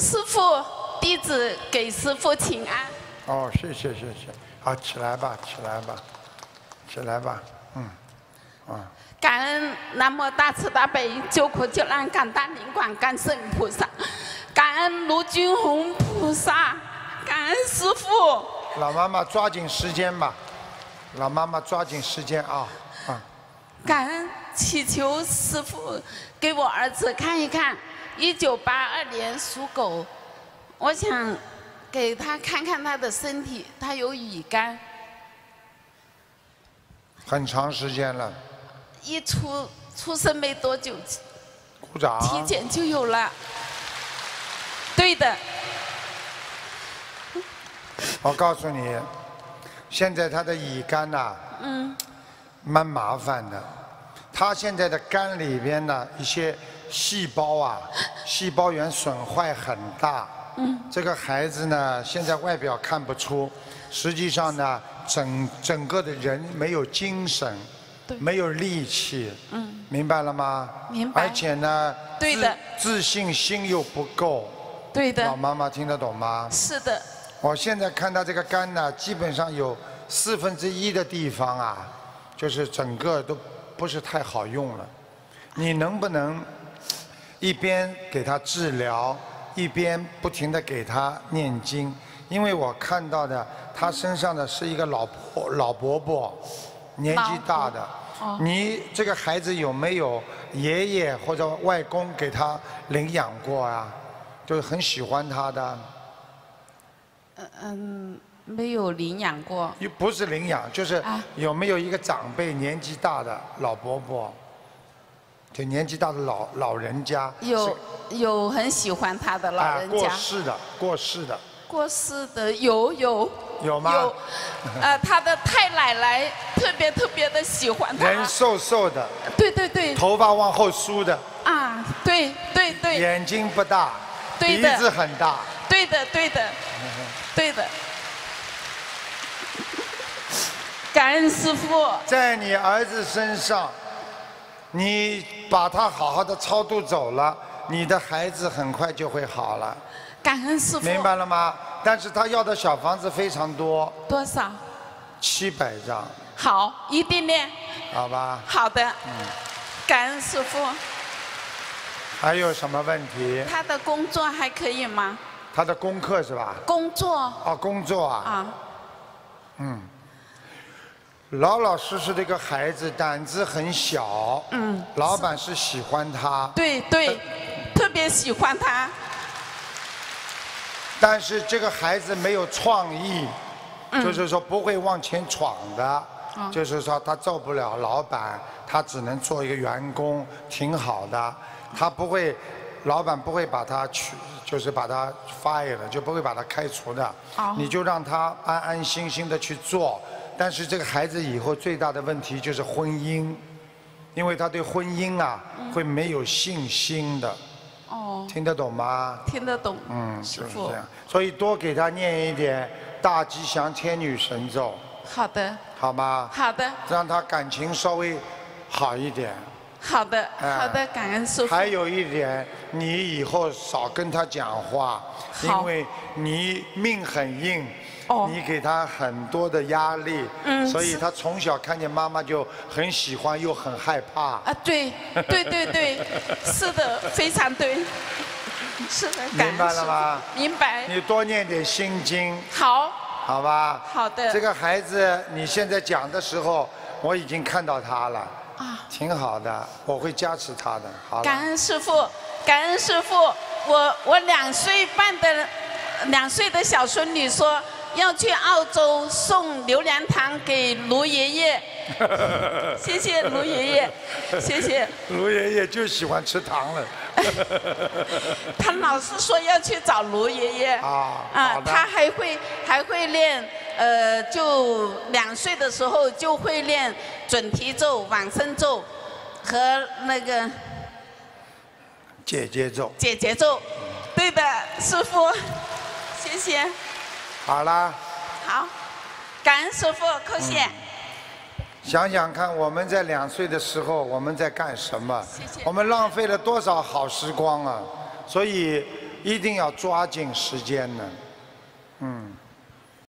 师傅，弟子给师傅请安。哦，谢谢谢谢，好，起来吧，起来吧，起来吧，嗯，啊，感恩南无大慈大悲救苦救难感大灵感观世音菩萨，感恩卢军红菩萨，感恩师傅。老妈妈抓紧时间吧，老妈妈抓紧时间啊，啊，感恩祈求师傅给我儿子看一看，一九八二年属狗，我想给他看看他的身体，他有乙肝，很长时间了，一出出生没多久，鼓掌。体检就有了。对的，我告诉你，现在他的乙肝呐、嗯，蛮麻烦的。他现在的肝里边呢一些细胞啊，细胞源损坏很大。嗯，这个孩子呢，现在外表看不出，实际上呢，整整个的人没有精神，没有力气。嗯，明白了吗？明白而且呢，对的自，自信心又不够。对的老妈妈听得懂吗？是的，我现在看到这个肝呢，基本上有四分之一的地方啊，就是整个都不是太好用了。你能不能一边给他治疗，一边不停的给他念经？因为我看到的他身上的是一个老婆老伯伯，年纪大的。哦你这个孩子有没有爷爷或者外公给他领养过啊？就是很喜欢他的。嗯嗯，没有领养过。又不是领养，就是啊有没有一个长辈年纪大的老伯伯，就年纪大的老老人家，有有很喜欢他的老啊过人家，世的过世的。过世的有有有吗？有，呃，他的太奶奶特别特别的喜欢他。人瘦瘦的，对对对，头发往后梳的，啊，对对对，眼睛不大，鼻对的。子很大，对的对的。对的。感恩师傅，在你儿子身上，你把他好好的超度走了，你的孩子很快就会好了，感恩师傅。明白了吗？但是他要的小房子非常多，多少？七百张，好，一定练。好吧？好的，嗯，感恩师傅。还有什么问题？他的工作还可以吗？他的功课是吧？工作哦，工作啊，啊，嗯，老老实实的一个孩子，胆子很小，嗯，老板是喜欢他，对对，特别喜欢他。但是这个孩子没有创意，嗯。就是说不会往前闯的，嗯就是说他做不了老板，他只能做一个员工，挺好的，他不会，老板不会把他去，就是把他 fire 了，就不会把他开除的，哦。你就让他安安心心的去做，但是这个孩子以后最大的问题就是婚姻，因为他对婚姻啊嗯会没有信心的，哦，听得懂吗？听得懂。嗯，就是这样，所以多给他念一点大吉祥天女神咒，好的，好吗？好的，让他感情稍微好一点。好的，哎好的，感恩师傅。还有一点，你以后少跟他讲话，因为你命很硬。哦你给他很多的压力，嗯所以他从小看见妈妈就很喜欢又很害怕。啊，对，对对对，是的，非常对，是的，感恩明白了师傅吗？明白。你多念点心经，好，好吧？好的这个孩子，你现在讲的时候，我已经看到他了，啊，挺好的，我会加持他的。好感，恩师傅，感恩师傅。我我两岁半的两岁的小孙女说要去澳洲送榴莲糖给卢爷爷，谢谢卢爷爷，谢谢。卢爷爷就喜欢吃糖了。他老是说要去找卢爷爷啊啊他还会还会练，呃，就两岁的时候就会练准提咒、往生咒和那个姐姐咒，姐姐咒。对的，师傅，谢谢。好啦，好，感恩师傅，叩谢。想想看，我们在两岁的时候，我们在干什么？谢谢我们浪费了多少好时光啊！所以，一定要抓紧时间呢。嗯，